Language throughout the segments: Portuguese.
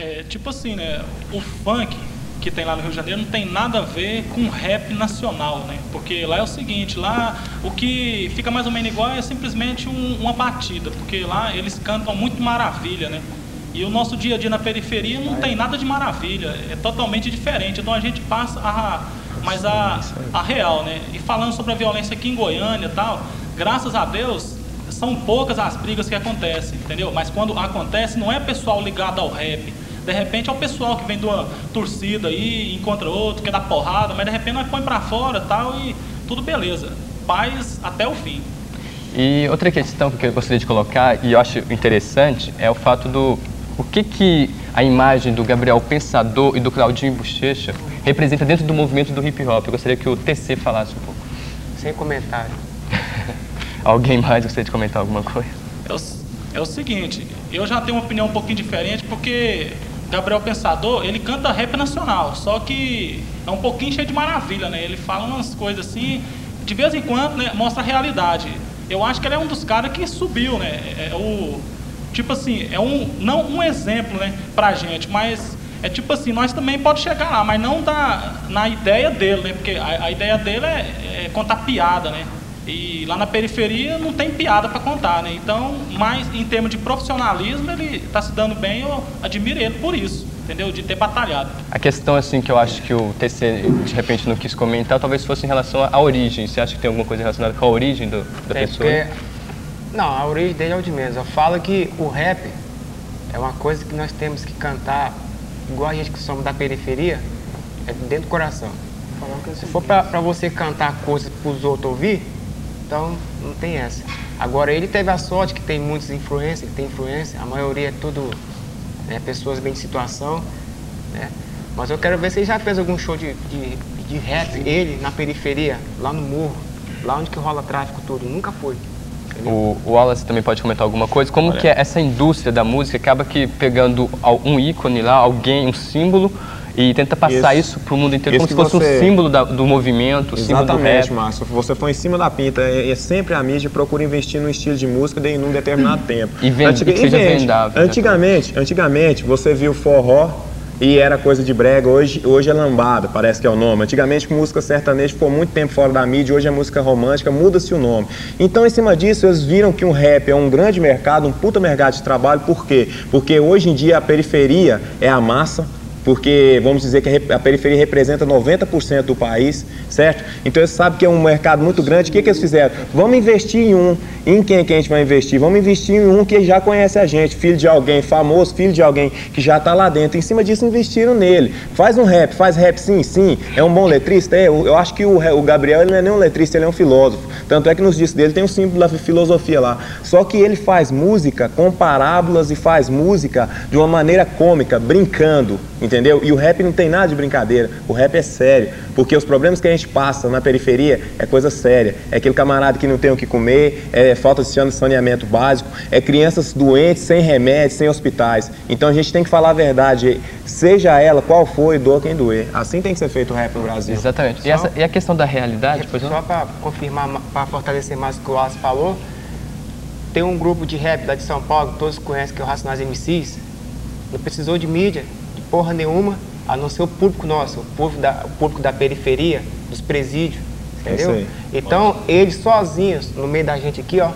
É, tipo assim, né? O funk que tem lá no Rio de Janeiro não tem nada a ver com rap nacional, né? Porque lá é o seguinte, lá o que fica mais ou menos igual é simplesmente um, uma batida, porque lá eles cantam muito maravilha, né? E o nosso dia a dia na periferia não tem nada de maravilha, é totalmente diferente. Então a gente passa a mas a, a real, né? E falando sobre a violência aqui em Goiânia e tal, graças a Deus são poucas as brigas que acontecem, entendeu? Mas quando acontece não é pessoal ligado ao rap, de repente é o pessoal que vem de uma torcida aí, encontra outro, quer dar porrada, mas de repente nós põe para fora tal e tudo beleza. Paz até o fim. E outra questão que eu gostaria de colocar, e eu acho interessante, é o fato do o que, que a imagem do Gabriel Pensador e do Claudinho Bochecha representa dentro do movimento do hip hop. Eu gostaria que o TC falasse um pouco. Sem comentário. Alguém mais gostaria de comentar alguma coisa? É o, é o seguinte, eu já tenho uma opinião um pouquinho diferente, porque Gabriel Pensador, ele canta rap nacional, só que é um pouquinho cheio de maravilha, né? Ele fala umas coisas assim, de vez em quando, né, mostra a realidade. Eu acho que ele é um dos caras que subiu, né? É, é o tipo assim, é um não um exemplo, né, pra gente, mas é tipo assim, nós também pode chegar lá, mas não da, na ideia dele, né? Porque a, a ideia dele é, é contar piada, né? E lá na periferia não tem piada para contar, né? Então, mas em termos de profissionalismo, ele está se dando bem, eu admiro ele por isso, entendeu? De ter batalhado. A questão, assim, que eu acho que o TC de repente não quis comentar, talvez fosse em relação à origem. Você acha que tem alguma coisa relacionada com a origem do, da É pessoa? porque, não, a origem dele é o de menos. Eu falo que o rap é uma coisa que nós temos que cantar, igual a gente que somos da periferia, é dentro do coração. Se for pra você cantar coisas pros outros ouvir, então não tem essa. Agora ele teve a sorte que tem muitas influências, que tem influência, a maioria é tudo né, pessoas bem de situação, né? Mas eu quero ver se ele já fez algum show de, de, de rap, ele na periferia, lá no morro, lá onde que rola tráfico tudo, nunca foi. O, o Wallace também pode comentar alguma coisa. Como que é essa indústria da música acaba que pegando um ícone lá, alguém, um símbolo, e tenta passar isso, Isso. para o mundo inteiro, como se fosse você- um símbolo da- do movimento, um símbolo do rap. Exatamente, Márcio. Você foi em cima da pinta. É, é sempre a mídia procura investir num estilo de música de, num determinado tempo. E vende- que seja vende. vendável, Antigamente, antigamente, você viu forró e era coisa de brega. Hoje, hoje é lambada, parece que é o nome. Antigamente, música sertaneja ficou muito tempo fora da mídia. Hoje é música romântica, muda-se o nome. Então, em cima disso, eles viram que um rap é um grande mercado, um puta mercado de trabalho. Por quê? Porque hoje em dia a periferia é a massa porque vamos dizer que a periferia representa 90% do país, certo? Então eles sabem que é um mercado muito grande. O que, que eles fizeram? Vamos investir em um. Em quem que a gente vai investir? Vamos investir em um que já conhece a gente, filho de alguém famoso, filho de alguém que já está lá dentro. Em cima disso, investiram nele. Faz um rap, faz rap sim, sim. É um bom letrista? É, eu acho que o, o Gabriel ele não é nem um letrista, ele é um filósofo. Tanto é que nos discos dele tem um símbolo da filosofia lá. Só que ele faz música com parábolas e faz música de uma maneira cômica, brincando, entendeu? E o rap não tem nada de brincadeira. O rap é sério. Porque os problemas que a gente passa na periferia é coisa séria. É aquele camarada que não tem o que comer, é falta de saneamento básico, é crianças doentes, sem remédio, sem hospitais. Então a gente tem que falar a verdade. Seja ela qual for, e doa quem doer. Assim tem que ser feito o rap no Brasil. Exatamente. E, essa, e a questão da realidade, pois não? Só para confirmar, para fortalecer mais o que o Wallace falou, tem um grupo de rap lá de São Paulo, que todos conhecem, que é o Racionais MCs, não precisou de mídia, porra nenhuma, a não ser o público nosso, o público da, o público da periferia, dos presídios, É entendeu? aí. Então, eles sozinhos, no meio da gente aqui, ó,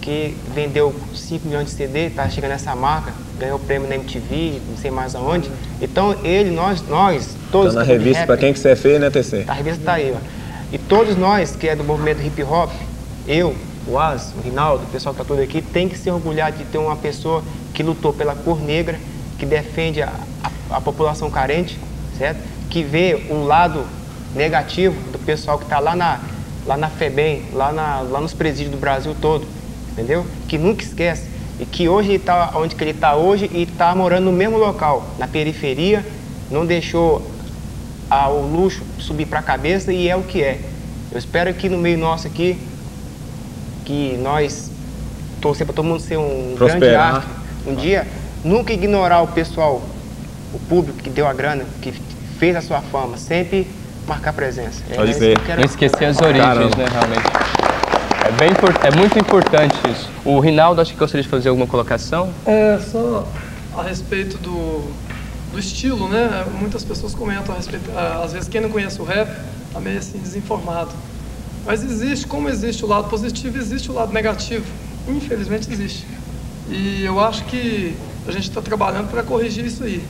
que vendeu 5 milhões de CD, tá chegando nessa marca, ganhou o prêmio na MTV, não sei mais aonde. Então, ele, nós, nós, todos Tá na é revista, rap, pra quem que você é feio, né, TC? a revista tá aí, ó. E todos nós que é do movimento hip hop, eu, o Wallace, o Rinaldo, o pessoal que tá todo aqui, tem que se orgulhar de ter uma pessoa que lutou pela cor negra, que defende a, a, a população carente, certo? Que vê o lado negativo do pessoal que tá lá na, lá na FEBEM, lá, na, lá nos presídios do Brasil todo, entendeu? Que nunca esquece. E que hoje ele tá onde que ele tá hoje e tá morando no mesmo local, na periferia, não deixou a- o luxo subir para a cabeça e é o que é. Eu espero que no meio nosso aqui, que nós torcer para todo mundo ser um grande Prosperar. astro um dia, nunca ignorar o pessoal, o público que deu a grana, que fez a sua fama, sempre marcar presença. É Pode isso ser. que eu quero- Não esquecer as origens, Caramba. né, realmente. É, bem, é muito importante isso. O Rinaldo, acho que gostaria de fazer alguma colocação. É, só a respeito do, do estilo, né? Muitas pessoas comentam a respeito, às vezes quem não conhece o rap está meio assim desinformado. Mas existe, como existe o lado positivo, existe o lado negativo. Infelizmente existe. E eu acho que a gente está trabalhando para corrigir isso aí.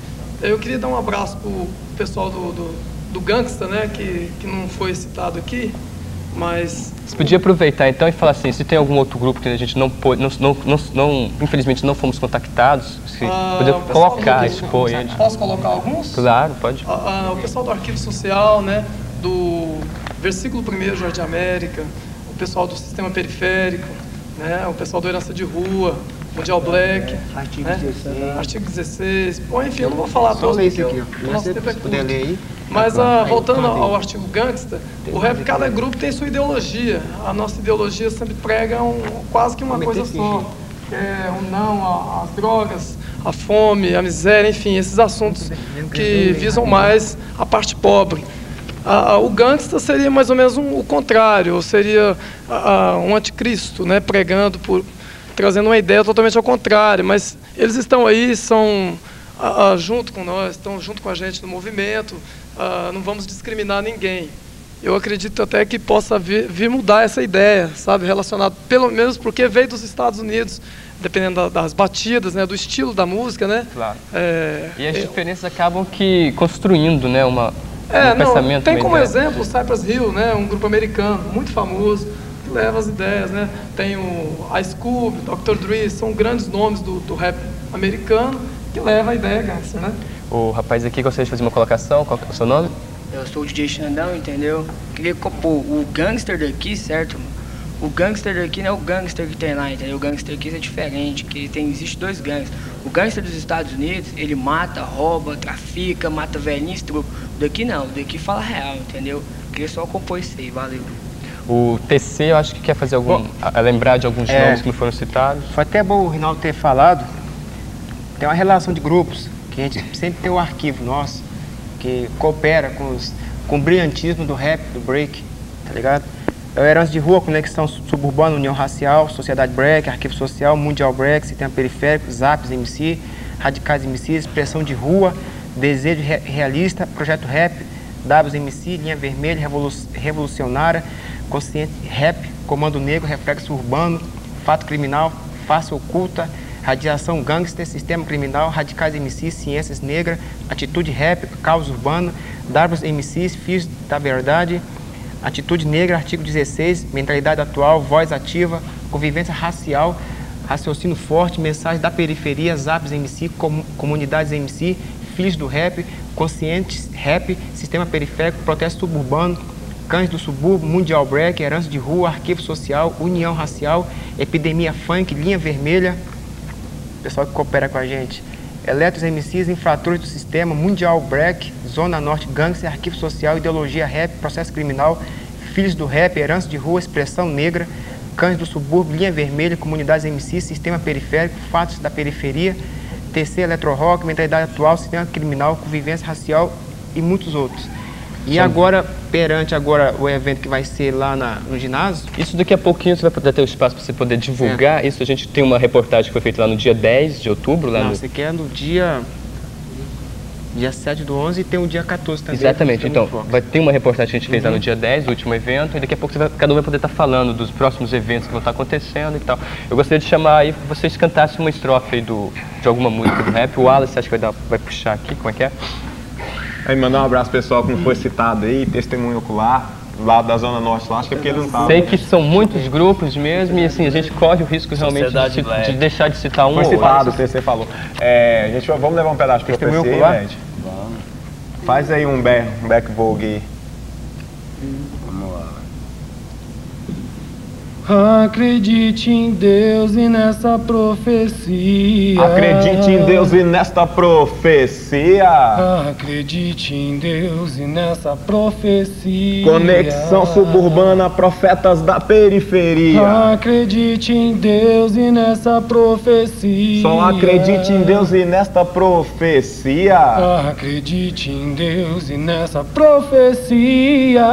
Eu queria dar um abraço para o pessoal do, do, do Gangsta, né? Que, que não foi citado aqui, mas Você podia aproveitar então e falar assim, se tem algum outro grupo que a gente não pôde, não, não, não, não- infelizmente não fomos contactados, se Ah, poder colocar, expor ele. Posso colocar alguns? Claro, pode. Ah, ah, o pessoal do Arquivo Social, né, do Versículo 1 Jardim América, o pessoal do Sistema Periférico, né, o pessoal do Herança de Rua, Mundial Black, Artigo né, 16. Artigo 16. Bom, enfim, eu não vou falar Só todos, ler isso aqui, ó. nosso Se tempo é você puder curto. ler aí. Mas ah, Aí, voltando ao artigo gangsta, o rap, cada grupo tem sua ideologia. A nossa ideologia sempre prega um, quase que uma coisa só. Que é o não a- às drogas, a fome, a miséria, enfim, esses assuntos que visam mais a parte pobre. Ah, ah, o gangsta seria mais ou menos um- o contrário, ou seria ah, ah, um anticristo, né, pregando por trazendo uma ideia totalmente ao contrário, mas eles estão aí, são ah, junto com nós, estão junto com a gente no movimento, ah, não vamos discriminar ninguém. Eu acredito até que possa vir, vir mudar essa ideia, sabe, relacionado pelo menos porque veio dos Estados Unidos, dependendo da- das batidas, né, do estilo da música, né? Claro. É, E as é- diferenças acabam que construindo, né, uma, é, um não, pensamento. tem como ideia. exemplo o Cypress Hill, né, um grupo americano muito famoso, leva as ideias, né? Tem o Ice Cube, Dr. Dre, são grandes nomes do, do rap americano que leva a ideia gangster, né? O rapaz aqui gostaria de fazer uma colocação, qual que é o seu nome? Eu sou o DJ Xandão, entendeu? Queria compor o gangster daqui, certo? mano? O gangster daqui não é o gangster que tem lá, entendeu? O gangster aqui é diferente, que tem, existe dois gangsters. O gangster dos Estados Unidos, ele mata, rouba, trafica, mata velhinhos, truco. O daqui não, o daqui fala real, entendeu? Queria só compor isso aí, valeu. O TC, eu acho que quer fazer algum. a lembrar de alguns É. nomes que não foram citados. Foi até bom o Rinaldo ter falado. Tem uma relação de grupos, que a gente sempre tem o arquivo nosso, que coopera com, os, com o brilhantismo do rap, do break, tá ligado? É o Herança de Rua, Conexão Suburbana, União Racial, Sociedade Break, Arquivo Social, Mundial Break, Sistema Periférico, Zaps MC, Radicais MC, Expressão de Rua, Desejo Re- Realista, Projeto Rap, WMC, Linha Vermelha, Revolu- Revolucionária, Consciente Rap, Comando Negro, Reflexo Urbano, Fato Criminal, Face Oculta, Radiação Gangster, Sistema Criminal, Radicais MCs, Ciências Negras, Atitude Rap, Caos Urbano, Darwin MCs, Fios da Verdade, Atitude Negra, artigo 16, Mentalidade Atual, Voz Ativa, Convivência Racial, Raciocínio Forte, Mensagem da Periferia, Zaps MC, Com- Comunidades MC, Filhos do Rap, Conscientes Rap, Sistema Periférico, Protesto Suburbano, Cães do Subúrbio, Mundial Break, Herança de Rua, Arquivo Social, União Racial, Epidemia Funk, Linha Vermelha, pessoal que coopera com a gente. Eletros MCs, Infratores do Sistema, Mundial Break, Zona Norte Gangster, Arquivo Social, Ideologia Rap, Processo Criminal, Filhos do Rap, Herança de Rua, Expressão Negra, Cães do Subúrbio, Linha Vermelha, Comunidades MCs, Sistema Periférico, Fatos da Periferia, TC Eletro Rock, Mentalidade Atual, Sistema Criminal, Convivência Racial e muitos outros. E agora, perante agora o evento que vai ser lá na- no ginásio, Isso daqui a pouquinho você vai poder ter o espaço para você poder divulgar. Isso a gente tem uma reportagem que foi feita lá no dia 10 de outubro, lá Não, no. você quer no dia. Dia 7 do 11 e tem o dia 14 também. Exatamente. Então, vai ter uma reportagem que a gente fez lá no dia 10, o último evento, e daqui a pouco você vai- cada um vai poder estar falando dos próximos eventos que vão estar acontecendo e tal. Eu gostaria de chamar aí que vocês cantassem uma estrofe aí do, de alguma música do rap. O Wallace, acho que vai, dar, vai puxar aqui, como é que é? Aí mandar um abraço pessoal que não foi citado aí, testemunho ocular, lá da Zona Norte lá, acho que é porque ele não tava. Sei que são muitos grupos mesmo, e assim, a gente corre o risco realmente de, de deixar de citar um Foi ou citado, o. TC falou. É, a gente, vamos levar um pedaço pro Testemunho PC, ocular? Ed? Faz aí um back, um back vogue aí. Vamos lá. Acredite em Deus e nessa profecia. Acredite em Deus e nesta profecia. Acredite em Deus e nessa profecia. Conexão suburbana, profetas da periferia. Acredite em Deus e nessa profecia. Só acredite em Deus e nesta profecia. Acredite em Deus e nessa profecia.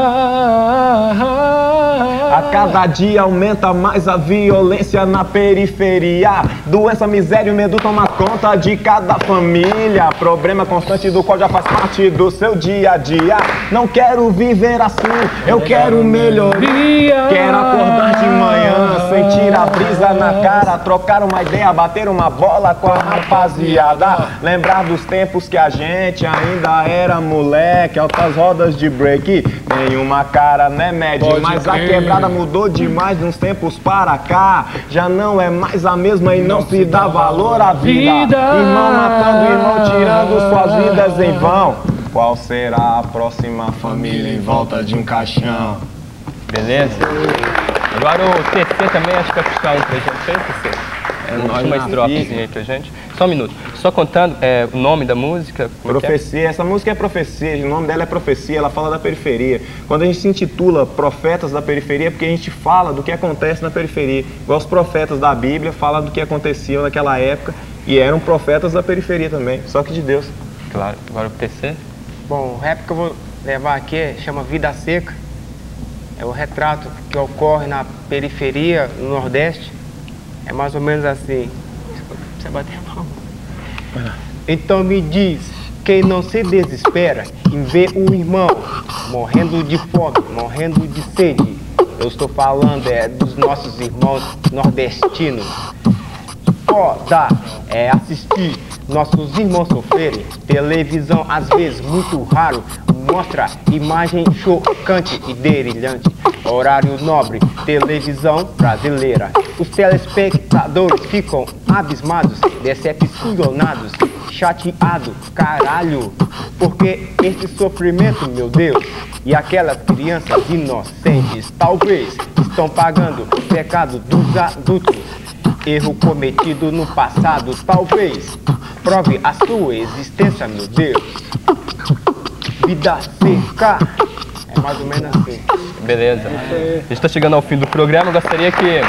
A cada dia um aumenta mais a violência na periferia. Doença, miséria e medo toma conta de cada família. Problema constante do qual já faz parte do seu dia a dia. Não quero viver assim, eu quero melhoria. Quero acordar de manhã, sentir a brisa na cara, trocar uma ideia, bater uma bola com a rapaziada. Lembrar dos tempos que a gente ainda era moleque, altas rodas de break. Nenhuma cara, né, médio? Mas a quebrada mudou demais de uns tempos para cá. Já não é mais a mesma e não, se dá valor à vida. Vida. Irmão matando irmão, tirando suas vidas em vão. Qual será a próxima família em volta de um caixão? Beleza? Agora o TC também acho que vai puxar um pra gente. Fez, TC? É Uma nós última na estrofe vida. aí pra gente. Só um minuto. Só contando é, o nome da música. é que é? Profecia, essa música é profecia, o nome dela é profecia, ela fala da periferia. Quando a gente se intitula Profetas da Periferia, é porque a gente fala do que acontece na periferia. Igual os profetas da Bíblia falam do que acontecia naquela época e eram profetas da periferia também, só que de Deus. Claro. Agora o TC. Bom, o rap que eu vou levar aqui chama Vida Seca. É o retrato que ocorre na periferia, no Nordeste. É mais ou menos assim. Você bater a mão. Então me diz, quem não se desespera em ver um irmão morrendo de fome, morrendo de sede. Eu estou falando é dos nossos irmãos nordestinos foda é assistir nossos irmãos sofrerem. Televisão, às vezes, muito raro, mostra imagem chocante e delirante. Horário nobre, televisão brasileira. Os telespectadores ficam abismados, decepcionados, chateados, caralho. Porque esse sofrimento, meu Deus, e aquelas crianças inocentes, talvez, estão pagando o pecado dos adultos. Erro cometido no passado, talvez prove a sua existência, meu Deus. Vida seca. É mais ou menos assim. Beleza. A gente está chegando ao fim do programa. Eu gostaria que.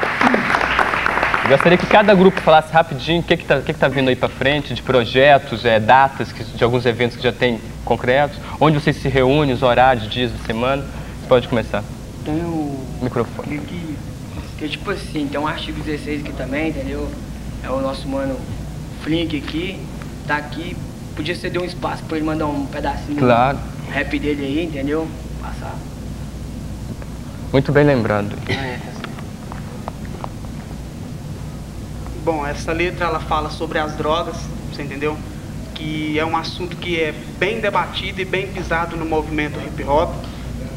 Gostaria que cada grupo falasse rapidinho o que está que que tá vindo aí para frente, de projetos, é, datas que- de alguns eventos que já tem concretos, onde vocês se reúnem, os horários, dias da semana. Você pode começar. Tem o. Microfone. Que, que tipo assim, tem um artigo 16 aqui também, entendeu? É o nosso mano Flink aqui, tá aqui. Podia ceder um espaço pra ele mandar um pedacinho Claro. do rap dele aí, entendeu? Passar. Muito bem lembrado. Bom, essa letra ela fala sobre as drogas, você entendeu? Que é um assunto que é bem debatido e bem pisado no movimento hip hop,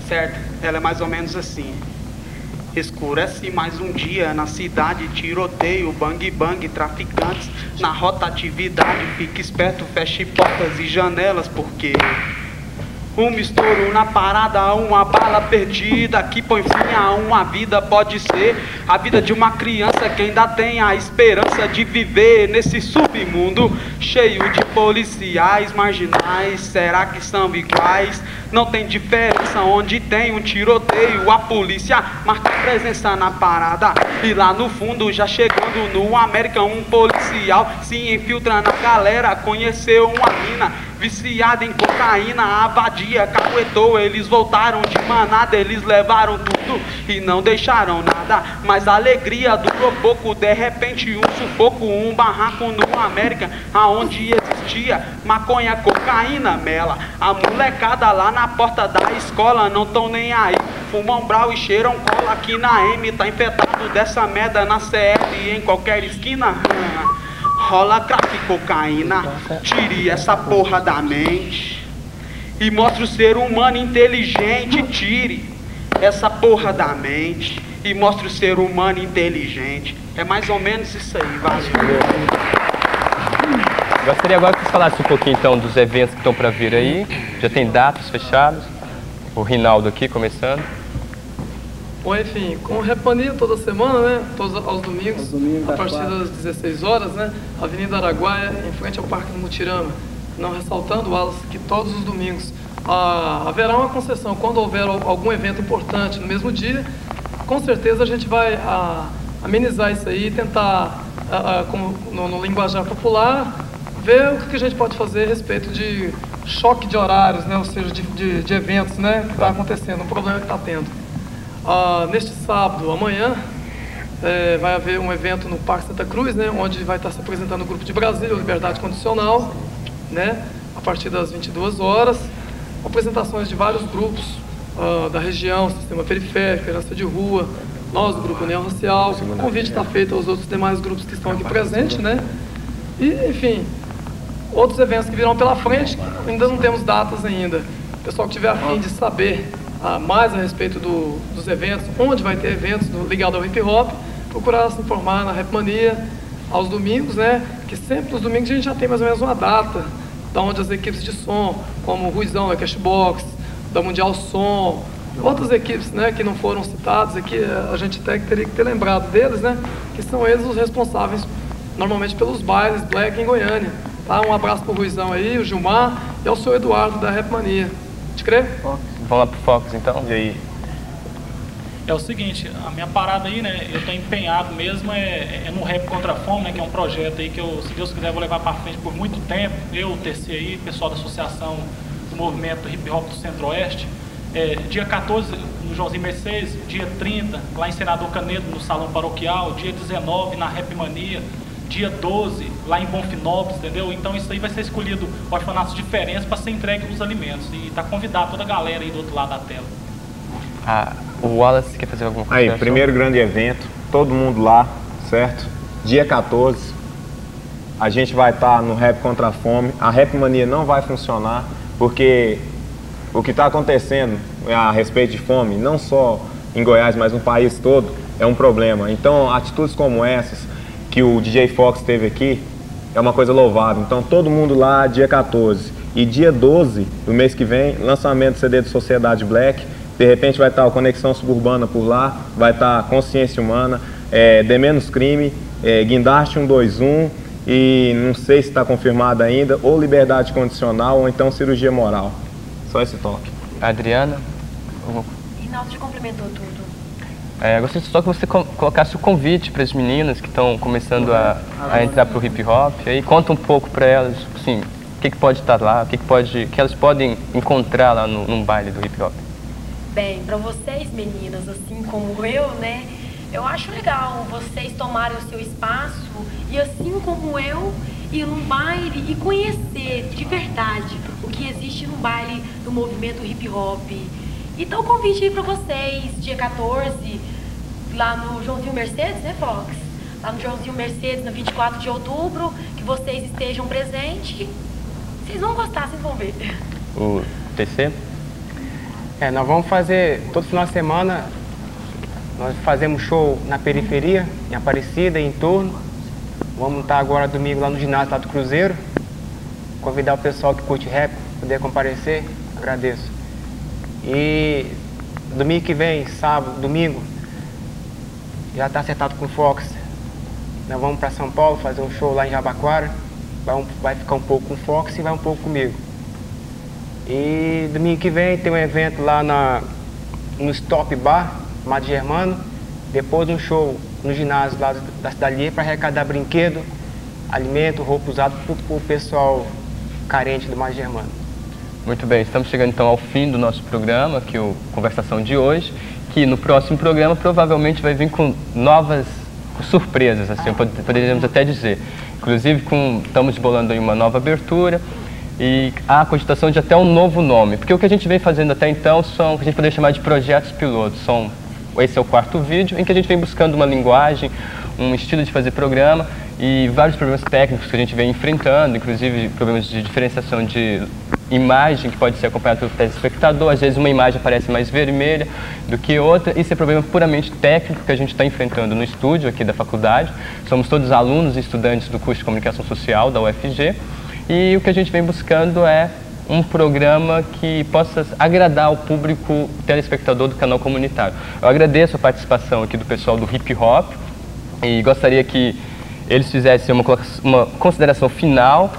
certo? Ela é mais ou menos assim. Escurece mais um dia na cidade, tiroteio, bang bang, traficantes na rotatividade. Fique esperto, feche portas e janelas, porque um estouro na parada, uma bala perdida que põe fim a uma vida. Pode ser a vida de uma criança que ainda tem a esperança de viver nesse submundo cheio de policiais marginais. Será que são iguais? Não tem diferença onde tem um tiroteio. A polícia marca presença na parada. E lá no fundo, já chegando no América, um policial se infiltra na galera. Conheceu uma mina viciada em cocaína. A vadia caguetou. Eles voltaram de manada. Eles levaram tudo e não deixaram nada. Mas a alegria durou pouco. De repente, um sufoco, um barraco no América, aonde existia maconha, cocaína, mela. A molecada lá na porta da escola não tão nem aí. Fumam brau e cheiram cola aqui na M. Tá infectado dessa merda na CL em qualquer esquina. Rola crack, cocaína. Tire essa porra da mente. E mostre o ser humano inteligente. Tire essa porra da mente. E mostre o ser humano inteligente. É mais ou menos isso aí, valeu. Gostaria agora que você falasse um pouquinho então dos eventos que estão para vir aí. Já tem datas fechadas. O Rinaldo aqui começando. Bom, enfim, com o Repania toda semana, né? Todos aos domingos, a partir das 16 horas, né? Avenida Araguaia, em frente ao Parque do Mutirama. Não ressaltando, Wallace, que todos os domingos ah, haverá uma concessão. Quando houver al- algum evento importante no mesmo dia, com certeza a gente vai ah, amenizar isso aí e tentar, ah, ah, como no, no linguajar popular, ver o que a gente pode fazer a respeito de choque de horários, né? Ou seja, de, de, de eventos, né? Que está acontecendo, um problema que está tendo. Ah, neste sábado, amanhã, é, vai haver um evento no Parque Santa Cruz, né, onde vai estar se apresentando o grupo de Brasília, o Liberdade Condicional, né, a partir das 22 horas. Apresentações de vários grupos uh, da região, Sistema Periférico, Herança de Rua, nós do Grupo União Racial. O convite está feito aos outros demais grupos que estão aqui presentes, né? E, enfim, outros eventos que virão pela frente, ainda não temos datas ainda. O pessoal que tiver afim de saber uh, mais a respeito do, dos eventos, onde vai ter eventos do, ligado ao hip hop, procurar se informar na Rap Mania aos domingos, né? Que sempre nos domingos a gente já tem mais ou menos uma data, da onde as equipes de som, como o Ruizão da Cashbox, da Mundial Som, outras equipes né, que não foram citadas aqui, a gente até teria que ter lembrado deles, né? Que são eles os responsáveis normalmente pelos bailes black em Goiânia. Tá? Um abraço pro Ruizão aí, o Gilmar e ao seu Eduardo da Rap Mania. Te crer? Vamos lá pro Fox então. E aí? É o seguinte, a minha parada aí, né, eu tô empenhado mesmo é, é no Rap Contra a Fome, né, que é um projeto aí que eu, se Deus quiser, vou levar para frente por muito tempo. Eu, o TC aí, pessoal da Associação do Movimento Hip Hop do Centro-Oeste. É, dia 14 no Joãozinho Mercedes, dia 30 lá em Senador Canedo, no Salão Paroquial, dia 19 na Rap Mania, dia 12 lá em Bonfinópolis, entendeu? Então isso aí vai ser escolhido orfanatos diferentes para ser entregue os alimentos. E tá convidado toda a galera aí do outro lado da tela. Ah, o Wallace quer fazer alguma coisa? Aí, primeiro grande evento, todo mundo lá, certo? Dia 14, a gente vai estar tá no Rap Contra a Fome. A Rap Mania não vai funcionar, porque o que está acontecendo a respeito de fome, não só em Goiás, mas no país todo, é um problema. Então, atitudes como essas que o DJ Fox teve aqui é uma coisa louvável. Então, todo mundo lá, dia 14. E dia 12 do mês que vem, lançamento do CD de Sociedade Black. De repente vai estar o Conexão Suburbana por lá, vai estar Consciência Humana, é, De Menos Crime, é, Guindaste 121 e não sei se está confirmado ainda, ou Liberdade Condicional ou então Cirurgia Moral. Só esse toque. Adriana? Rinaldo te complementou tudo. É, gostaria só que você colocasse o convite para as meninas que estão começando a, a entrar para o hip hop. Aí conta um pouco para elas, assim, o que, que pode estar lá, o que, que, pode, que elas podem encontrar lá no, num baile do hip hop. Bem, para vocês meninas, assim como eu, né, eu acho legal vocês tomarem o seu espaço e assim como eu, ir num baile e conhecer de verdade o que existe no baile do movimento hip hop. Então, convite aí para vocês, dia 14, lá no Joãozinho Mercedes, né, Fox? Lá no Joãozinho Mercedes, no 24 de outubro, que vocês estejam presentes. Vocês vão gostar, vocês vão ver. O TC? É, nós vamos fazer, todo final de semana, nós fazemos show na periferia, em Aparecida, em torno. Vamos estar agora domingo lá no ginásio lá do Cruzeiro. Convidar o pessoal que curte rap, poder comparecer, agradeço. E domingo que vem, sábado, domingo, já está acertado com o Fox. Nós vamos para São Paulo fazer um show lá em Jabaquara. Vai, um, vai ficar um pouco com o Fox e vai um pouco comigo. E domingo que vem tem um evento lá na, no Stop Bar, Mad Germano. Depois um show no ginásio lá da cidade para arrecadar brinquedo, alimento, roupa usada para o pessoal carente do mais germano. Muito bem, estamos chegando então ao fim do nosso programa, que é o Conversação de hoje, que no próximo programa provavelmente vai vir com novas surpresas, assim, poderíamos até dizer. Inclusive, com, estamos bolando aí uma nova abertura e a cogitação de até um novo nome, porque o que a gente vem fazendo até então são o que a gente poderia chamar de projetos pilotos, são esse é o quarto vídeo, em que a gente vem buscando uma linguagem, um estilo de fazer programa e vários problemas técnicos que a gente vem enfrentando, inclusive problemas de diferenciação de imagem que pode ser acompanhada pelo telespectador. Às vezes uma imagem aparece mais vermelha do que outra. Isso é problema puramente técnico que a gente está enfrentando no estúdio aqui da faculdade. Somos todos alunos e estudantes do curso de Comunicação Social da UFG. E o que a gente vem buscando é um programa que possa agradar o público telespectador do canal comunitário. Eu agradeço a participação aqui do pessoal do Hip Hop e gostaria que eles fizessem uma, uma consideração final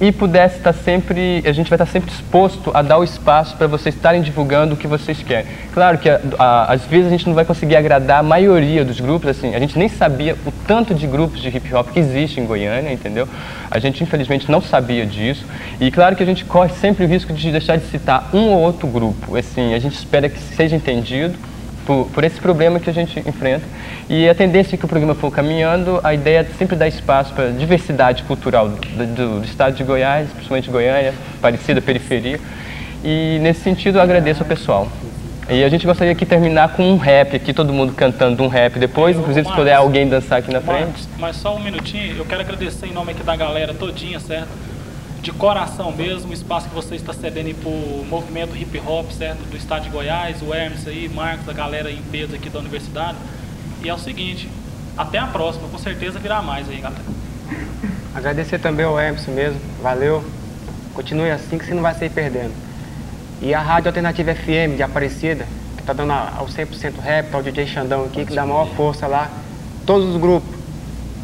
e pudesse estar sempre, a gente vai estar sempre disposto a dar o espaço para vocês estarem divulgando o que vocês querem. Claro que a, a, às vezes a gente não vai conseguir agradar a maioria dos grupos, assim, a gente nem sabia o tanto de grupos de hip hop que existe em Goiânia, entendeu? A gente infelizmente não sabia disso. E claro que a gente corre sempre o risco de deixar de citar um ou outro grupo. Assim, a gente espera que seja entendido por, por esse problema que a gente enfrenta. E a tendência que o programa for caminhando, a ideia é sempre dar espaço para a diversidade cultural do, do, do estado de Goiás, principalmente Goiânia, parecida periferia. E nesse sentido eu agradeço ao pessoal. E a gente gostaria de terminar com um rap aqui, todo mundo cantando um rap depois, inclusive se puder alguém dançar aqui na frente. Marcos, mas só um minutinho, eu quero agradecer em nome aqui da galera todinha, certo? De coração mesmo, o espaço que você está cedendo aí pro movimento hip hop, certo? Do estado de Goiás, o Hermes aí, Marcos, a galera em peso aqui da universidade. E é o seguinte, até a próxima, com certeza virá mais aí, galera. Agradecer também ao Emerson mesmo, valeu. Continue assim que você não vai sair perdendo. E a Rádio Alternativa FM de Aparecida, que está dando ao 100% rap, tá o DJ Xandão aqui, que dá maior força lá. Todos os grupos,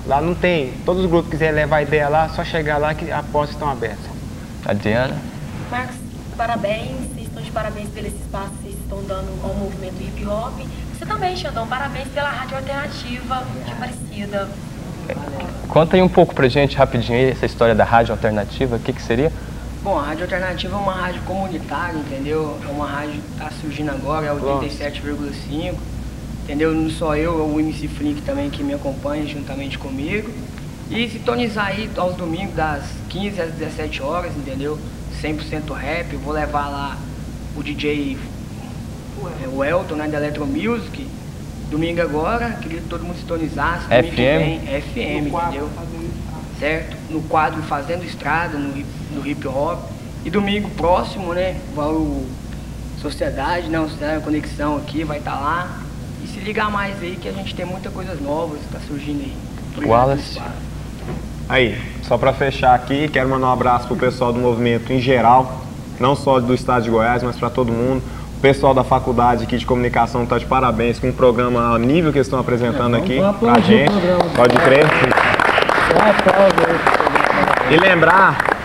lá não tem. Todos os grupos que quiserem levar ideia lá, só chegar lá que as portas estão abertas. A Diana? Marcos, parabéns. Vocês estão de parabéns pelo esse espaço que vocês estão dando ao movimento hip hop. Você também, Xandão, parabéns pela Rádio Alternativa de Aparecida. Conta aí um pouco pra gente, rapidinho, aí, essa história da rádio alternativa, o que que seria? Bom, a Rádio Alternativa é uma rádio comunitária, entendeu? É uma rádio que está surgindo agora, é 87,5. Entendeu? Não só eu, é o MC Flink também que me acompanha juntamente comigo. E sintonizar aí aos domingos das 15 às 17 horas, entendeu? 100% rap. Eu vou levar lá o DJ é, o Elton, né, da Electro Music. Domingo agora, queria que todo mundo sintonizasse. Domingo que FM? vem, FM, entendeu? certo? No quadro Fazendo Estrada, no, hip- no hip hop. E domingo próximo, né? Vai o Sociedade, né? O Sociedade Conexão aqui, vai estar lá. E se ligar mais aí que a gente tem muitas coisas novas que tá surgindo aí. Obrigado pelo Wallace. Aí, só para fechar aqui, quero mandar um abraço pro pessoal do movimento em geral, não só do estado de Goiás, mas para todo mundo. O pessoal da faculdade aqui de comunicação está de parabéns com o programa a nível que eles estão apresentando É, aqui aplaudir o gente. programa. Pode crer. E lembrar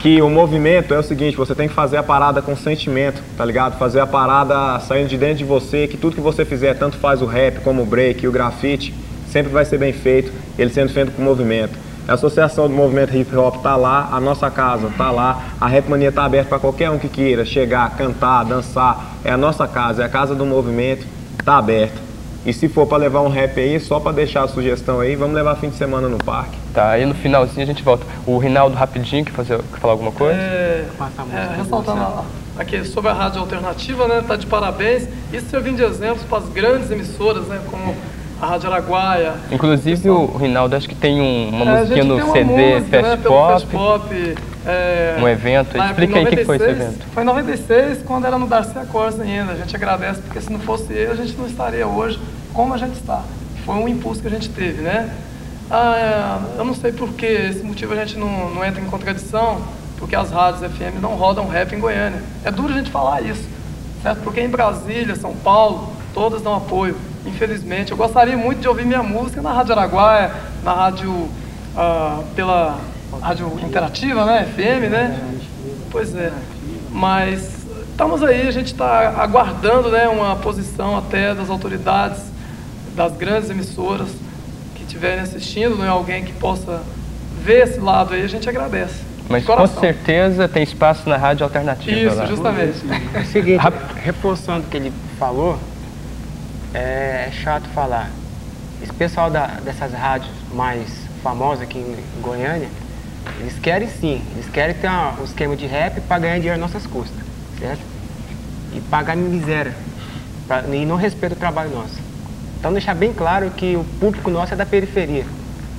que o movimento é o seguinte, você tem que fazer a parada com sentimento, tá ligado? Fazer a parada saindo de dentro de você, que tudo que você fizer, tanto faz o rap como o break o grafite, sempre vai ser bem feito, ele sendo feito com movimento. A associação do movimento hip hop tá lá, a nossa casa tá lá, a Rap Mania tá aberta para qualquer um que queira chegar, cantar, dançar. É a nossa casa, é a casa do movimento, tá aberta. E se for para levar um rap aí, só para deixar a sugestão aí, vamos levar fim de semana no parque. Tá, aí no finalzinho a gente volta. O Rinaldo rapidinho, quer, fazer, quer falar alguma coisa? É, é, ressaltando aqui sobre a rádio alternativa, né? Tá de parabéns. Isso servindo de exemplos para as grandes emissoras, né? Como a Rádio Araguaia. Inclusive o Rinaldo, acho que tem um- uma É, musiquinha no CD música, Fast né, Pop. Fast Pop, é, Um evento. Explica aí o que foi esse 96, evento. Foi em 96, quando era no Darcy Acordes ainda. A gente agradece, porque se não fosse ele, a gente não estaria hoje como a gente está. Foi um impulso que a gente teve, né? Ah, eu não sei por que esse motivo a gente não, não entra em contradição, porque as rádios FM não rodam rap em Goiânia. É duro a gente falar isso, certo? Porque em Brasília, São Paulo, todas dão apoio. Infelizmente, eu gostaria muito de ouvir minha música na Rádio Araguaia, na rádio ah, pela rádio interativa, né, FM, né? Pois é. Mas estamos aí, a gente está aguardando, né, uma posição até das autoridades, das grandes emissoras estiverem assistindo, né, alguém que possa ver esse lado aí, a gente agradece. Mas com certeza tem espaço na rádio alternativa Isso, lá. justamente. É o seguinte, reforçando o que ele falou, é chato falar. Esse pessoal da- dessas rádios mais famosas aqui em Goiânia, eles querem sim, eles querem ter uma- um esquema de rap para ganhar dinheiro às nossas custas, certo? E pagar miséria, pra, e não respeita o trabalho nosso. Então deixar bem claro que o público nosso é da periferia.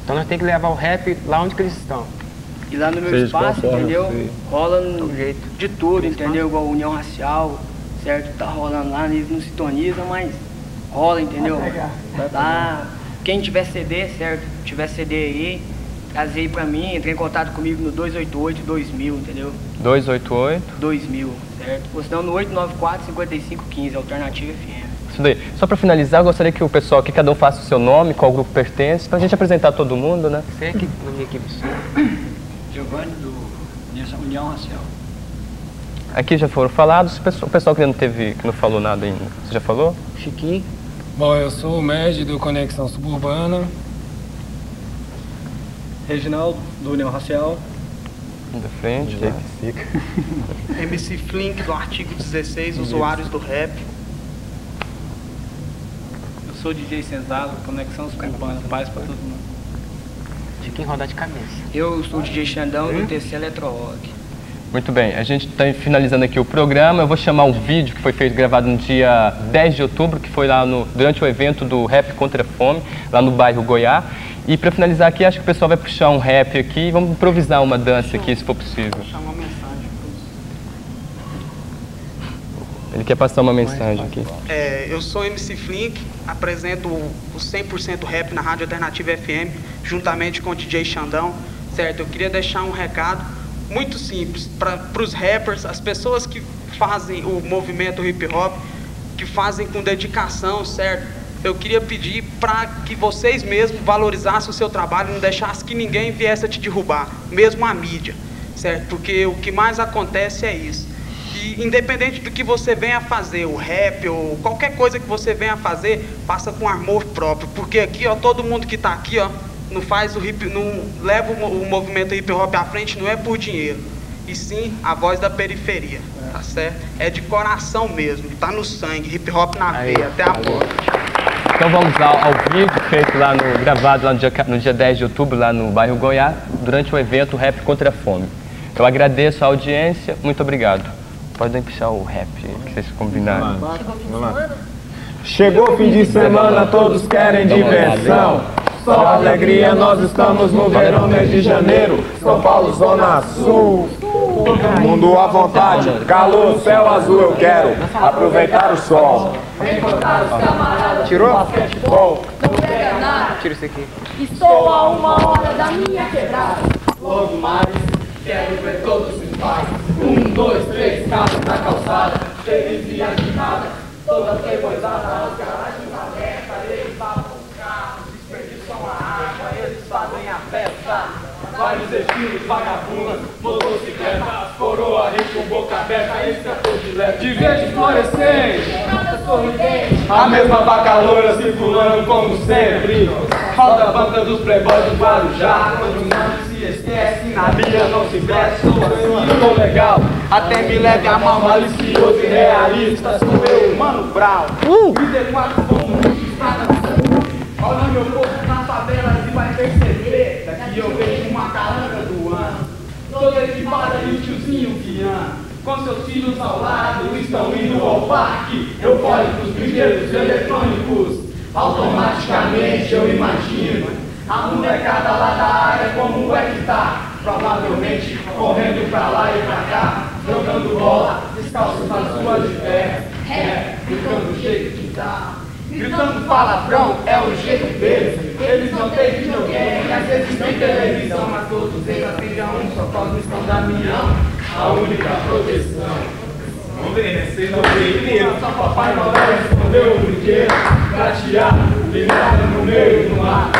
Então nós temos que levar o rap lá onde que eles estão. E lá no meu Seja espaço, conforme entendeu? você- Rola no, de tudo, entendeu? Igual união racial, certo? Tá rolando lá, eles não sintonizam, mas rola, entendeu? Lá, quem tiver CD, certo? Tiver CD aí, trazer aí pra mim, entre em contato comigo no 288 2000, entendeu? 288. 2000, certo? Ou senão no 894 5515, Alternativa FM. Isso daí. Só para finalizar, eu gostaria que o pessoal, que cada um faça o seu nome, qual grupo pertence, para a gente apresentar todo mundo, né? Você aqui na minha equipe. Giovanni do Nessa União Racial. Aqui já foram falados, o pessoal, que ainda não teve, que não falou nada ainda. Você já falou? Chiquinho. Bom, eu sou o MED do Conexão Suburbana. Reginaldo, do União Racial. Da frente. MC Flink do artigo 16, usuários do rap. Sou DJ Senzalo, Conexão Suburbana, paz pra todo mundo. De quem rodar de cabeça. Eu sou o DJ Xandão do TC Eletro Rock. Muito bem, a gente está finalizando aqui o programa. Eu vou chamar um vídeo que foi feito, gravado no dia 10 de outubro, que foi lá no, durante o evento do Rap Contra a Fome, lá no bairro Goiá. E para finalizar aqui, acho que o pessoal vai puxar um rap aqui e vamos improvisar uma dança aqui, se for possível. Ele quer passar uma mensagem aqui. É, eu sou MC Flink, apresento o 100% Rap na Rádio Alternativa FM, juntamente com o DJ Xandão, certo? Eu queria deixar um recado muito simples para os rappers, as pessoas que fazem o movimento hip hop, que fazem com dedicação, certo? Eu queria pedir para que vocês mesmos valorizassem o seu trabalho e não deixassem que ninguém viesse a te derrubar, mesmo a mídia, certo? Porque o que mais acontece é isso. Independente do que você venha a fazer, o rap ou qualquer coisa que você venha a fazer, passa com amor próprio, porque aqui, ó, todo mundo que está aqui, ó, não faz o hip, não leva o, movimento hip hop à frente não é por dinheiro, e sim a voz da periferia, tá certo? É de coração mesmo, tá no sangue, hip hop na veia, até a morte. Então vamos ao, ao vídeo feito lá no, gravado lá no dia, no dia 10 de outubro, lá no bairro Goiás, durante o evento Rap Contra a Fome. Eu agradeço a audiência, muito obrigado. Podem puxar o rap que vocês combinaram. Vamos lá. Chegou o fim de semana, todos querem diversão. Só alegria, nós estamos no verão, mês de janeiro. São Paulo, Zona Sul. Mundo à vontade, calor, céu azul eu quero. Aproveitar o sol. Tirou? Bom, Tira isso aqui. Estou a uma hora da minha quebrada. Logo mais, quero ver todos os pais. Um, dois, três, carros na calçada, feliz e agitada. Toda playboyzada, as garagens abertas, eles babam os carros, desperdiçam a água, eles fazem a festa. Vários estilos, vagabundas, motocicletas, coroa, rei com boca aberta, esse é de leve. De verde fluorescente, a mesma vaca loira circulando como sempre. Roda a banca dos playboys do Guarujá, quando não se esquece, na vida não se veste. Sou assim, tô legal, até me leve a mal, malicioso e realista. Sou eu, Mano Brown. Uh! Me debato com muito estrada Olha meu povo nas favelas e vai perceber. Daqui eu vejo uma caranga do ano. Toda equipada e o tiozinho piano. Com seus filhos ao lado, estão indo ao parque. Eufóricos, brinquedos eletrônicos. Automaticamente eu imagino a molecada lá da área como é que tá. Provavelmente correndo pra lá e pra cá, jogando bola, descalço nas ruas de terra. É, ficando do jeito que dá. Gritando palavrão é o jeito deles. Eles não têm videogame, às vezes nem televisão, mas todos eles atendem a um só Cosmistão Damião, a única proteção. Vamos ver, né? Vocês não veem mesmo. Só Papai Noel escondeu o brinquedo, prateado, ligado no meio do mar.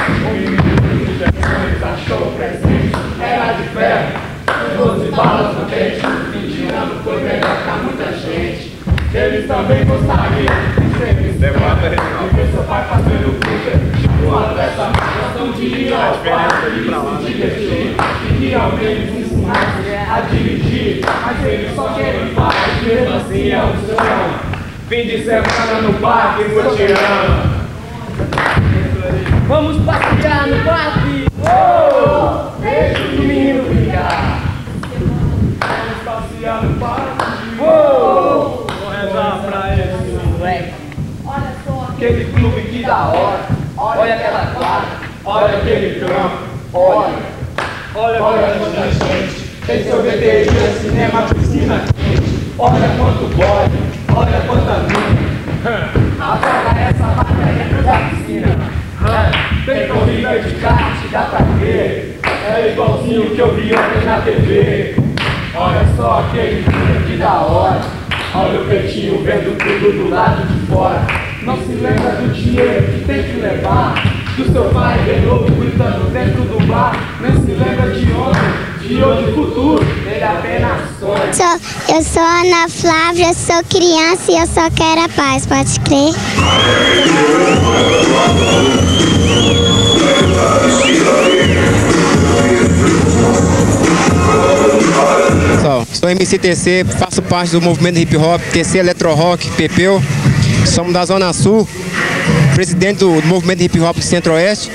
Achou presente, era de ferro, doze balas no dente. 20 anos foi melhor pra muita gente. Eles também gostariam de ser visitados. E ver seu pai fazendo cooper. Uma dessa marcação de ir ao quarto e se divertir. E realmente ensinasse a dirigir. Mas eles só querem paz, mesmo assim é um sonho. Fim de semana no parque, Mutirão. Vamos passear no parque. Oh, deixa o menino brincar. Vamos passear no parque. Oh, vou rezar pra esse moleque. Olha só. Aquele clube que da hora. Olha aquela quadra. Olha aquele campo. Olha. Olha, olha quanta gente. Tem sorveteria, cinema, piscina quente. Olha quanto boy. Olha quanta mina. Agora essa vaca dentro da piscina. Tem corrida de kart, dá pra ver. É igualzinho que eu vi ontem na TV. Olha só aquele filme que da hora. Olha o pretinho vendo tudo do lado de fora. Não se lembra do dinheiro que tem que levar. Do seu pai novo gritando dentro do bar. Nem se lembra de ontem, de hoje futuro. Ele apenas sonha. Sou, eu sou Ana Flávia, sou criança e eu só quero a paz, pode crer? Pessoal, sou MCTC, faço parte do movimento hip hop, TC Eletro Rock, Pepeu. Somos da Zona Sul. presidente do movimento hip hop do Centro-Oeste.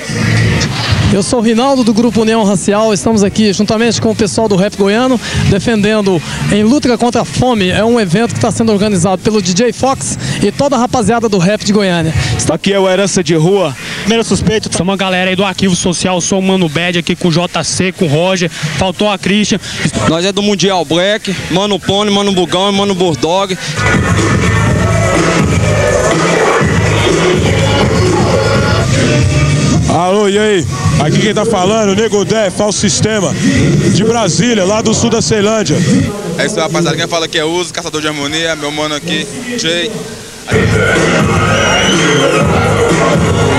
Eu sou o Rinaldo do Grupo União Racial. Estamos aqui juntamente com o pessoal do rap goiano defendendo em luta contra a fome. É um evento que está sendo organizado pelo DJ Fox e toda a rapaziada do rap de Goiânia. Aqui é o Herança de Rua. Primeiro suspeito, somos uma galera aí do Arquivo Social. Sou o Mano Bad aqui com o JC, com o Roger. Faltou a Christian. Nós é do Mundial Black, Mano Pony, Mano Bugão e Mano Bulldog. Alô, e aí? Aqui quem tá falando, Nego Dé, Falso Sistema, de Brasília, lá do sul da Ceilândia. É isso aí, rapaziada. Quem fala aqui é Uso, Caçador de Harmonia, meu mano aqui, Jay. É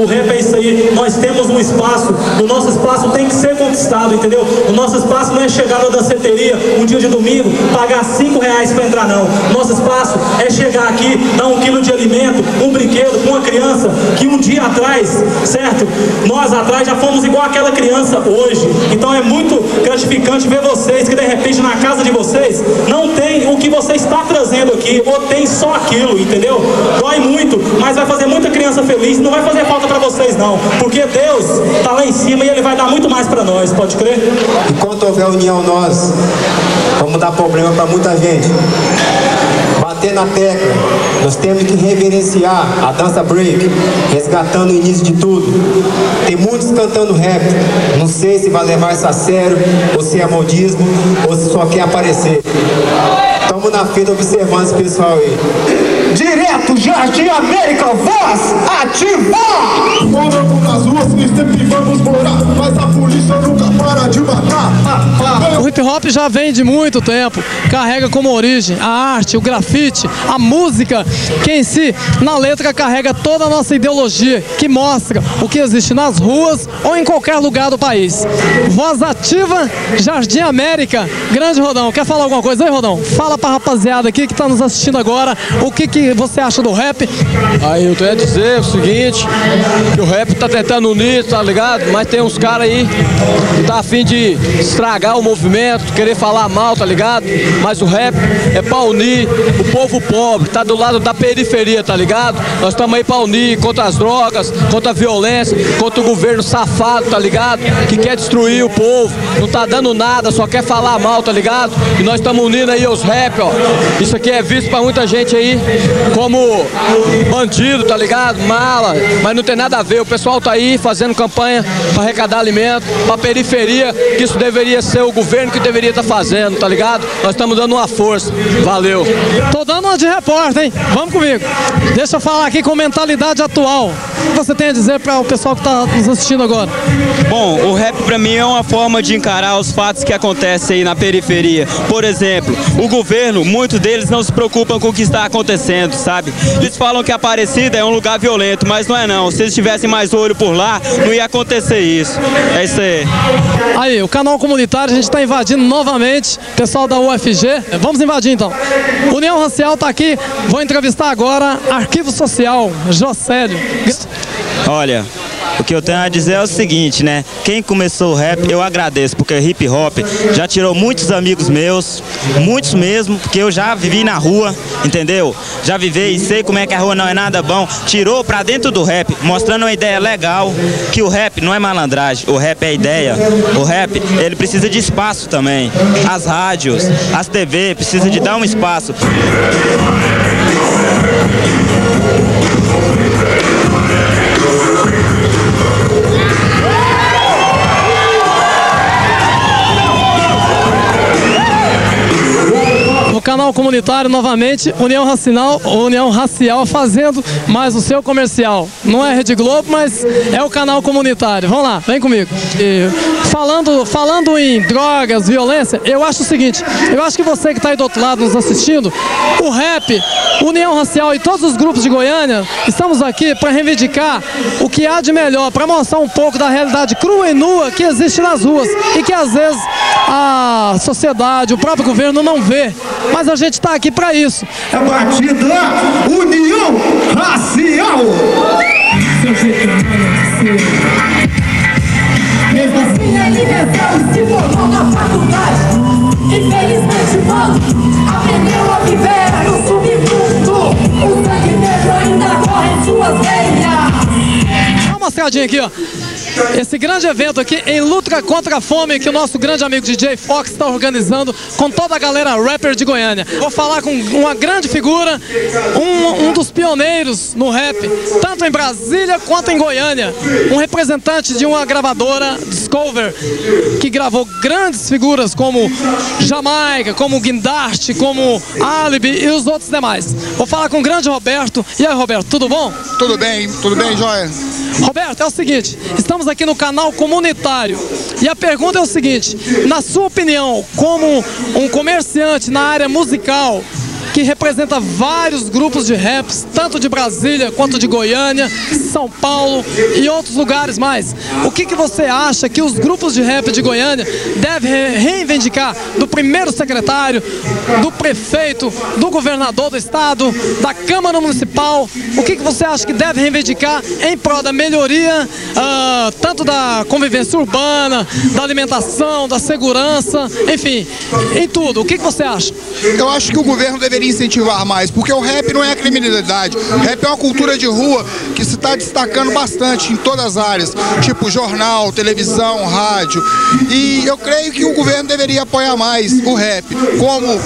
O rap é isso aí. Nós temos um espaço. O nosso espaço tem que ser conquistado, entendeu? O nosso espaço não é chegar na danceteria um dia de domingo, pagar cinco reais para entrar, não. Nosso espaço é chegar aqui, dar um quilo de alimento, um brinquedo para uma criança que um dia atrás, certo? Nós atrás já fomos igual aquela criança hoje. Então é muito gratificante ver vocês que de repente na casa de vocês não tem está trazendo aqui, ou tem só aquilo, entendeu? Dói muito, mas vai fazer muita criança feliz. Não vai fazer falta para vocês, não. Porque Deus está lá em cima e Ele vai dar muito mais para nós, pode crer? Enquanto houver união nós, vamos dar problema para muita gente. Bater na tecla, nós temos que reverenciar a dança break, resgatando o início de tudo. Tem muitos cantando rap, não sei se vai levar isso a sério, ou se é modismo, ou se só quer aparecer. Estamos na fita observando esse pessoal aí. Direto, Jardim América, voz ativa! Moramos nas ruas e sempre vamos morar, mas a polícia nunca para de matar. O hip hop já vem de muito tempo, carrega como origem a arte, o grafite, a música, que em si, na letra, carrega toda a nossa ideologia, que mostra o que existe nas ruas ou em qualquer lugar do país. Voz ativa, Jardim América, Grande Rodão. Quer falar alguma coisa aí, Rodão? Fala pra rapaziada aqui que tá nos assistindo agora, o que, que você acha do rap? Aí eu tenho a dizer o seguinte, que o rap tá tentando unir, tá ligado? Mas tem uns caras aí que tá afim de estragar o movimento, querer falar mal, tá ligado? Mas o rap é pra unir o povo pobre, tá do lado da periferia, tá ligado? Nós estamos aí pra unir contra as drogas, contra a violência, contra o governo safado, tá ligado? Que quer destruir o povo, não tá dando nada, só quer falar mal, tá ligado? E nós estamos unindo aí os rap, ó. Isso aqui é visto pra muita gente aí como bandido, tá ligado? Mala, mas não tem nada a ver. O pessoal tá aí fazendo campanha para arrecadar alimento, pra periferia, que isso deveria ser o governo que deveria estar fazendo, tá ligado? Nós estamos dando uma força. Valeu. Tô dando uma de repórter, hein? Vamos comigo. Deixa eu falar aqui com mentalidade atual. O que você tem a dizer para o pessoal que está nos assistindo agora? Bom, o rap pra mim é uma forma de encarar os fatos que acontecem aí na periferia. Por exemplo, o governo, muitos deles não se preocupam com o que está acontecendo, sabe? Eles falam que a Aparecida é um lugar violento, mas não é não. Se eles tivessem mais olho por lá, não ia acontecer isso. É isso aí. Aí, o canal comunitário, a gente está invadindo novamente. Pessoal da UFG, vamos invadir então. União Racial está aqui. Vou entrevistar agora Arquivo Social, Jocélio. Olha, o que eu tenho a dizer é o seguinte, né? Quem começou o rap, eu agradeço, porque hip hop já tirou muitos amigos meus, muitos mesmo, porque eu já vivi na rua, entendeu? Já vivi e sei como é que a rua não é nada bom. Tirou pra dentro do rap, mostrando uma ideia legal, que o rap não é malandragem, o rap é ideia. O rap, ele precisa de espaço também. As rádios, as TV, precisa de dar um espaço. Canal comunitário, novamente, União Racial, União Racial fazendo mais o seu comercial. Não é Rede Globo, mas é o canal comunitário. Vamos lá, vem comigo. E falando, falando em drogas, violência, eu acho o seguinte, eu acho que você que está aí do outro lado nos assistindo, o rap, União Racial e todos os grupos de Goiânia, estamos aqui para reivindicar o que há de melhor, para mostrar um pouco da realidade crua e nua que existe nas ruas e que às vezes a sociedade, o próprio governo não vê. Mas a gente está aqui para isso. É a partir da União Racial. Cresceu e se formou na faculdade. Infelizmente, mano, aprendeu a viver no submundo. O sangue negro ainda corre em suas veias. Dá uma mostradinha aqui, ó. Esse grande evento aqui em luta contra a fome que o nosso grande amigo DJ Fox está organizando com toda a galera rapper de Goiânia. Vou falar com uma grande figura, um, um dos pioneiros no rap, tanto em Brasília quanto em Goiânia. Um representante de uma gravadora, Discover, que gravou grandes figuras como Jamaica, como Guindarte, como Alibi e os outros demais. Vou falar com o grande Roberto. E aí, Roberto, tudo bom? Tudo bem, tudo bem, Joia? Roberto, é o seguinte, estamos aqui no canal comunitário. E a pergunta é o seguinte: na sua opinião, como um comerciante na área musical, que representa vários grupos de raps, tanto de Brasília quanto de Goiânia, São Paulo e outros lugares mais. O que, que você acha que os grupos de rap de Goiânia devem re- reivindicar do primeiro secretário, do prefeito, do governador do estado, da Câmara Municipal? O que, que você acha que deve reivindicar em prol da melhoria ah, tanto da convivência urbana, da alimentação, da segurança, enfim, em tudo? O que, que você acha? Eu acho que o governo deveria incentivar mais, porque o rap não é a criminalidade. O rap é uma cultura de rua que se está destacando bastante em todas as áreas, tipo jornal, televisão, rádio. E eu creio que o governo deveria apoiar mais o rap, como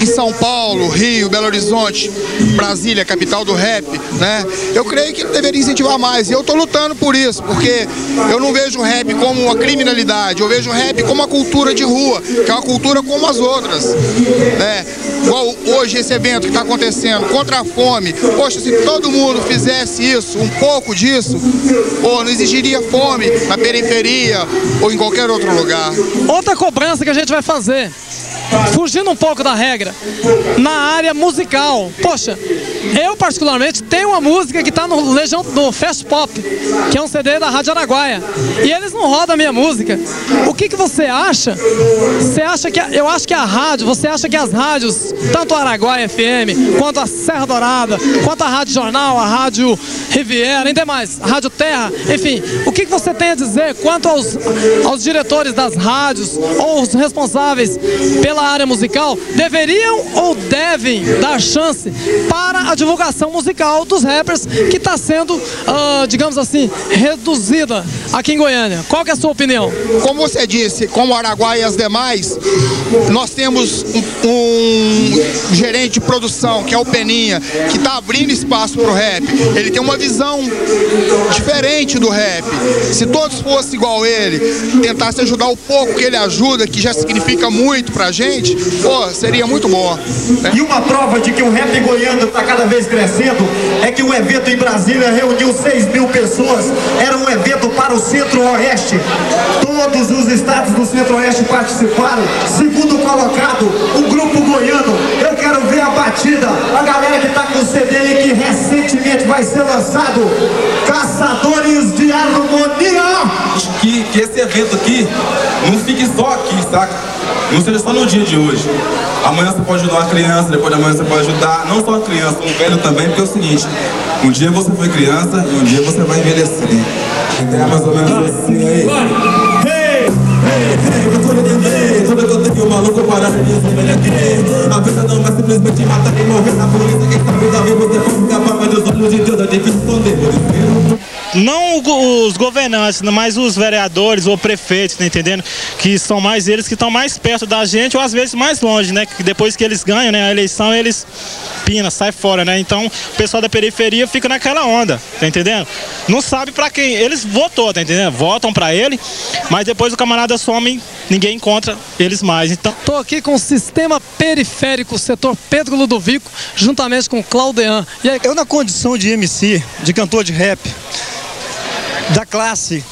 em São Paulo, Rio, Belo Horizonte, Brasília, capital do rap, né? Eu creio que deveria incentivar mais. E eu estou lutando por isso, porque eu não vejo o rap como uma criminalidade, eu vejo o rap como uma cultura de rua, que é uma cultura como as outras, né? Igual hoje esse evento que está acontecendo contra a fome. Poxa, se todo mundo fizesse isso, um pouco disso, pô, não existiria fome na periferia ou em qualquer outro lugar. Outra cobrança que a gente vai fazer, fugindo um pouco da regra, na área musical. Poxa, eu particularmente tenho uma música que está no Legião do Fast Pop, que é um CD da Rádio Araguaia, e eles não rodam a minha música. O que que você acha? Você acha que eu acho que a rádio, você acha que as rádios, tanto a Araguaia FM, quanto a Serra Dourada, quanto a Rádio Jornal, a Rádio Riviera, e demais, a Rádio Terra, enfim, o que que você tem a dizer quanto aos, aos diretores das rádios ou os responsáveis pela área musical deveriam ou devem dar chance para a divulgação musical dos rappers que está sendo, ah, digamos assim, reduzida aqui em Goiânia. Qual que é a sua opinião? Como você disse, como Araguaia e as demais, nós temos um, um gerente de produção, que é o Peninha, que está abrindo espaço para o rap. Ele tem uma visão diferente do rap. Se todos fossem igual ele, tentasse ajudar o pouco que ele ajuda, que já significa muito pra gente, pô, seria muito bom. né? E uma prova de que o rap goiano está cada vez crescendo é que o evento em Brasília reuniu 6 mil pessoas. Era um evento para o Centro-Oeste. Todos os estados do Centro-Oeste participaram. Segundo colocado, o grupo goiano. Eu quero ver a batida. A galera que está com o CD aí que recentemente vai ser lançado. Caçadores de Harmonia. que, que esse evento aqui não fique só aqui, saca? Não seja só no dia de hoje. Amanhã você pode ajudar uma criança, depois de amanhã você pode ajudar não só a criança, um velho também, porque é o seguinte, um dia você foi criança e um dia você vai envelhecer. É mais ou menos assim aí. Hey! Hey, hey, maluco, para. A vida não vai simplesmente na polícia. Quem vida você pode mas os olhos de Deus é difícil esconder. Não os governantes, mas os vereadores ou prefeitos, tá entendendo? Que são mais eles que estão mais perto da gente ou às vezes mais longe, né? Que depois que eles ganham né, a eleição, eles pina, sai fora, né? Então o pessoal da periferia fica naquela onda, tá entendendo? Não sabe pra quem. Eles votou, tá entendendo? Votam pra ele, mas depois o camarada some, ninguém encontra eles mais. Estou aqui com o sistema periférico, setor Pedro Ludovico, juntamente com Claudean. E aí, Eu na condição de MC, de cantor de rap, da classe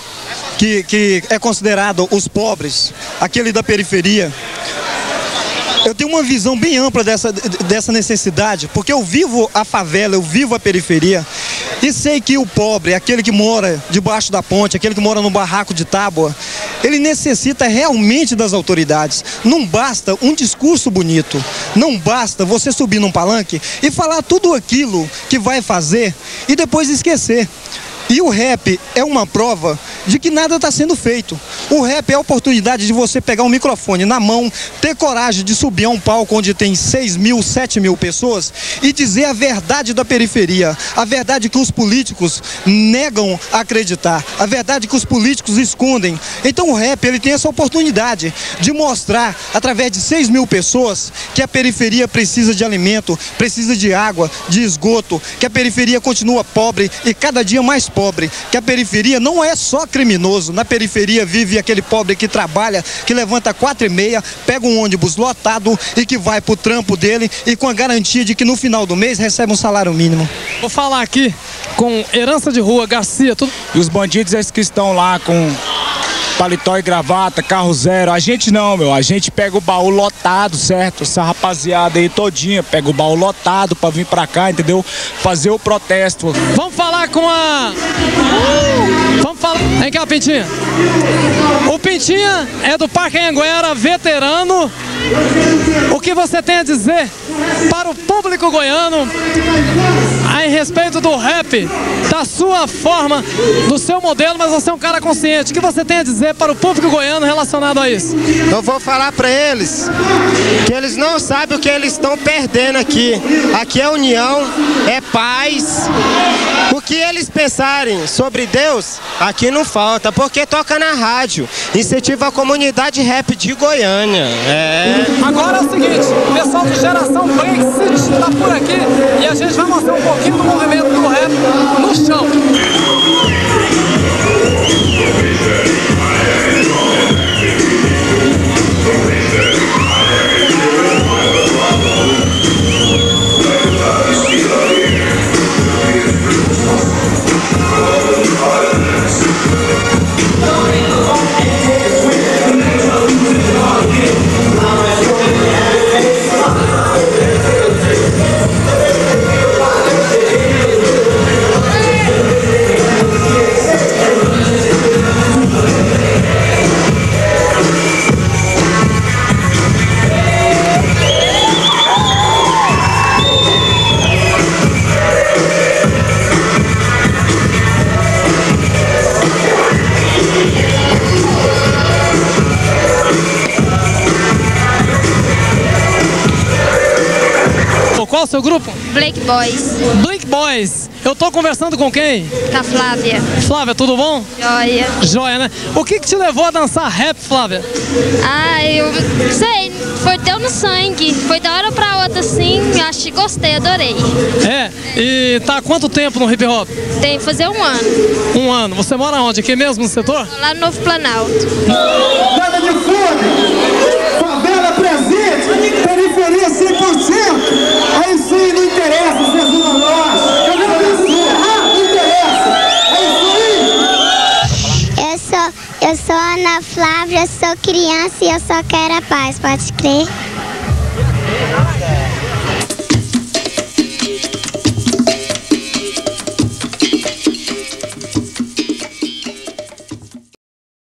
que, que é considerado os pobres, aquele da periferia, eu tenho uma visão bem ampla dessa, dessa necessidade, porque eu vivo a favela, eu vivo a periferia, sei que o pobre, aquele que mora debaixo da ponte, aquele que mora no barraco de tábua, ele necessita realmente das autoridades. Não basta um discurso bonito, não basta você subir num palanque e falar tudo aquilo que vai fazer e depois esquecer. E o rap é uma prova de que nada está sendo feito. O rap é a oportunidade de você pegar um microfone na mão, ter coragem de subir a um palco onde tem 6 mil, 7 mil pessoas e dizer a verdade da periferia, a verdade que os políticos negam a acreditar, a verdade que os políticos escondem. Então o rap ele tem essa oportunidade de mostrar, através de 6 mil pessoas, que a periferia precisa de alimento, precisa de água, de esgoto, que a periferia continua pobre e cada dia mais pobre, que a periferia não é só criminoso, na periferia vive aquele pobre que trabalha, que levanta quatro e meia, pega um ônibus lotado e que vai pro trampo dele e com a garantia de que no final do mês recebe um salário mínimo. Vou falar aqui com Herança de Rua, Garcia, tudo. E os bandidos esses que estão lá com paletó e gravata, carro zero. A gente não, meu. A gente pega o baú lotado, certo? Essa rapaziada aí todinha pega o baú lotado pra vir pra cá, entendeu? Fazer o protesto. Vamos falar com a. Vamos falar. Vem cá, Pintinha. O Pintinha é do Parque Anguera, veterano. O que você tem a dizer para o público goiano respeito do rap, da sua forma, do seu modelo, mas você é um cara consciente. O que você tem a dizer para o público goiano relacionado a isso? Eu vou falar para eles que eles não sabem o que eles estão perdendo aqui. Aqui é união, é paz. O que eles pensarem sobre Deus, aqui não falta, porque toca na rádio. Incentiva a comunidade rap de Goiânia. É. Agora é o seguinte, o pessoal do Geração Brexit está por aqui e a gente vai mostrar um pouquinho do movimento do rap no chão. Blake Boys. Blake Boys. Eu tô conversando com quem? Com a Flávia. Flávia, tudo bom? Joia. Joia, né? O que que te levou a dançar rap, Flávia? Ah, eu sei, foi deu no sangue. Foi da hora pra outra assim, eu acho que gostei, adorei. É? E tá há quanto tempo no hip hop? Tem que fazer um ano. Um ano. Você mora onde? Aqui mesmo no setor? Lá no Novo Planalto. Nada de fome, favela presente, periferia 100%. Aí sim, interessa se é zona norte, eu quero sul, ah, não interessa. É isso aí. Eu sou, eu sou Ana Flávia, sou criança e eu só quero a paz, pode crer?